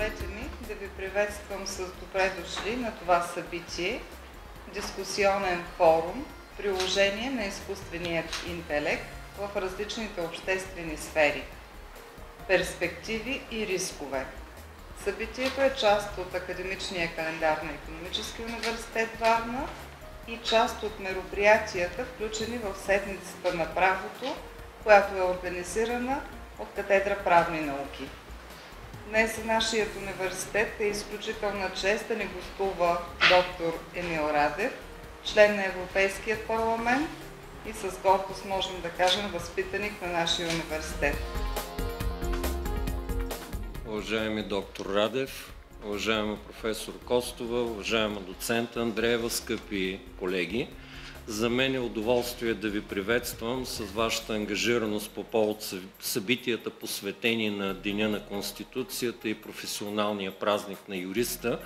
Позволете ми да ви приветствам с добре дошли на това събитие, дискусионен форум, приложение на изкуственият интелект в различните обществени сфери, перспективи и рискове. Събитието е част от академичния календар на Економически университет Варна и част от мероприятията, включени в седмицата на правото, която е организирана от катедра правни науки. Днес нашият университет е изключителна чест да ни гостува доктор Емил Радев, член на Европейския парламент и с гордост можем да кажем възпитаник на нашия университет. Уважаеми доктор Радев, уважаема професор Костова, уважаема доцент Андреева, скъпи колеги, за мен е удоволствие да ви приветствам с вашата ангажираност по повод събитията посветени на Деня на Конституцията и професионалния празник на юриста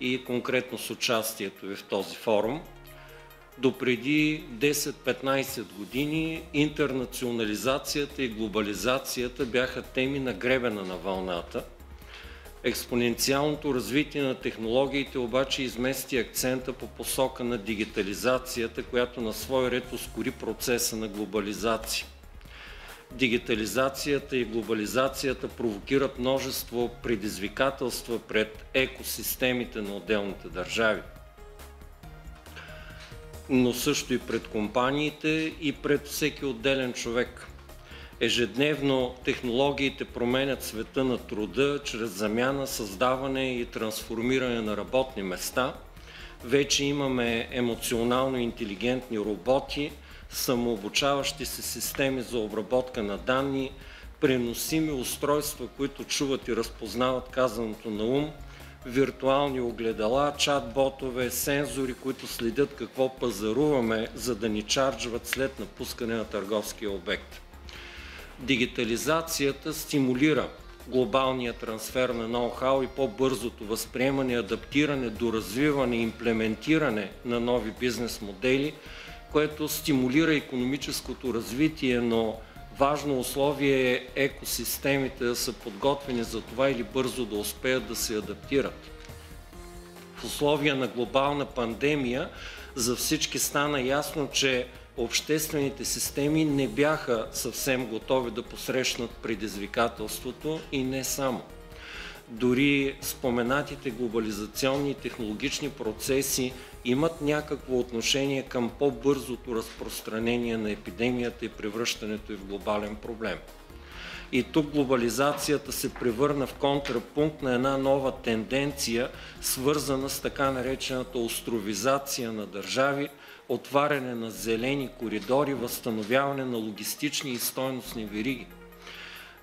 и конкретно с участието ви в този форум. До преди 10-15 години интернационализацията и глобализацията бяха теми на гребена на вълната – Експоненциалното развитие на технологиите обаче измести акцента по посока на дигитализацията, която на свой ред ускори процеса на глобализация. Дигитализацията и глобализацията провокират множество предизвикателства пред екосистемите на отделните държави, но също и пред компаниите и пред всеки отделен човек – Ежедневно технологиите променят света на труда чрез замяна, създаване и трансформиране на работни места. Вече имаме емоционално интелигентни роботи, самообучаващи се системи за обработка на данни, преносими устройства, които чуват и разпознават казаното на ум, виртуални огледала, чат-ботове, сензори, които следят какво пазаруваме, за да ни чарджват след напускане на търговския обект. Дигитализацията стимулира глобалния трансфер на ноу-хау и по-бързото възприемане, адаптиране, доразвиване, имплементиране на нови бизнес модели, което стимулира економическото развитие, но важно условие е екосистемите да са подготвени за това или бързо да успеят да се адаптират. В условия на глобална пандемия за всички стана ясно, че обществените системи не бяха съвсем готови да посрещнат предизвикателството и не само. Дори споменатите глобализационни технологични процеси имат някакво отношение към по-бързото разпространение на епидемията и превръщането и в глобален проблем. И тук глобализацията се превърна в контрапункт на една нова тенденция, свързана с така наречената островизация на държави, отваряне на зелени коридори, възстановяване на логистични и стойностни вериги.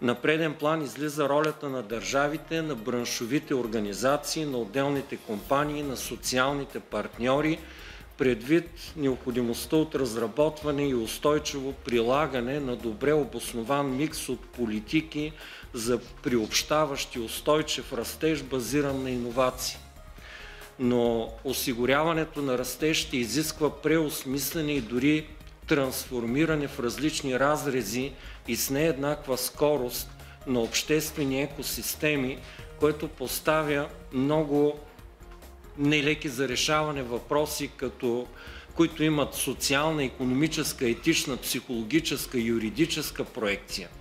На преден план излиза ролята на държавите, на браншовите организации, на отделните компании, на социалните партньори, предвид необходимостта от разработване и устойчиво прилагане на добре обоснован микс от политики за приобщаващи устойчив растеж, базиран на иновации. Но осигуряването на растеж ще изисква преосмислене и дори трансформиране в различни разрези и с нееднаква скорост на обществени екосистеми, което поставя много нелеки за решаване въпроси, като, които имат социална, економическа, етична, психологическа, юридическа проекция –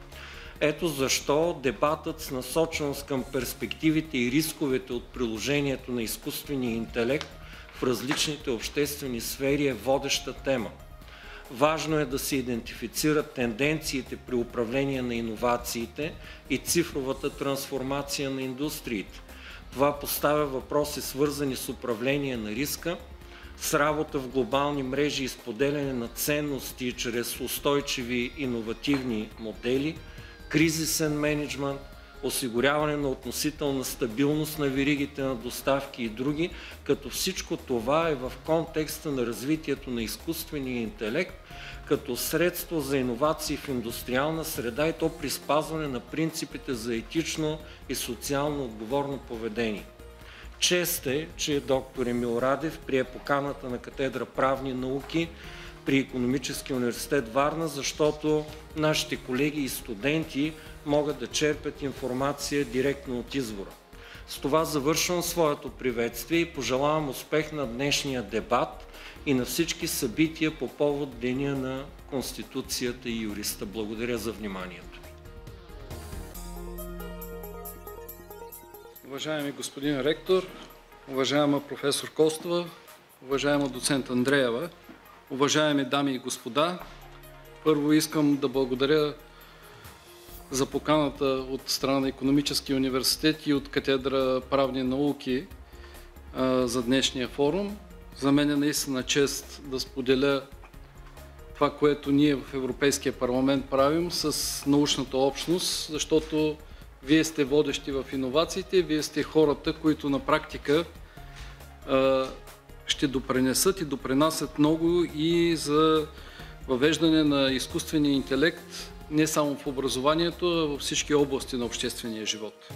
ето защо дебатът с насоченост към перспективите и рисковете от приложението на изкуствения интелект в различните обществени сфери е водеща тема. Важно е да се идентифицират тенденциите при управление на иновациите и цифровата трансформация на индустриите. Това поставя въпроси свързани с управление на риска, с работа в глобални мрежи и споделяне на ценности чрез устойчиви иновативни модели – кризисен менеджмент, осигуряване на относителна стабилност на виригите на доставки и други, като всичко това е в контекста на развитието на изкуствения интелект, като средство за иновации в индустриална среда и то при спазване на принципите за етично и социално отговорно поведение. Чест е, че доктор Емил Радев прие поканата на катедра правни науки при Економическия университет Варна, защото нашите колеги и студенти могат да черпят информация директно от извора. С това завършвам своето приветствие и пожелавам успех на днешния дебат и на всички събития по повод Деня на Конституцията и юриста. Благодаря за вниманието. Уважаеми господин ректор, уважаема професор Костова, уважаема доцент Андреева, уважаеми дами и господа, първо искам да благодаря за поканата от страна на Економическия университет и от катедра правни науки за днешния форум. За мен е наистина чест да споделя това, което ние в Европейския парламент правим с научната общност, защото вие сте водещи в иновациите, вие сте хората, които на практика ще допренесат и допринасят много и за въвеждане на изкуствения интелект не само в образованието, а във всички области на обществения живот.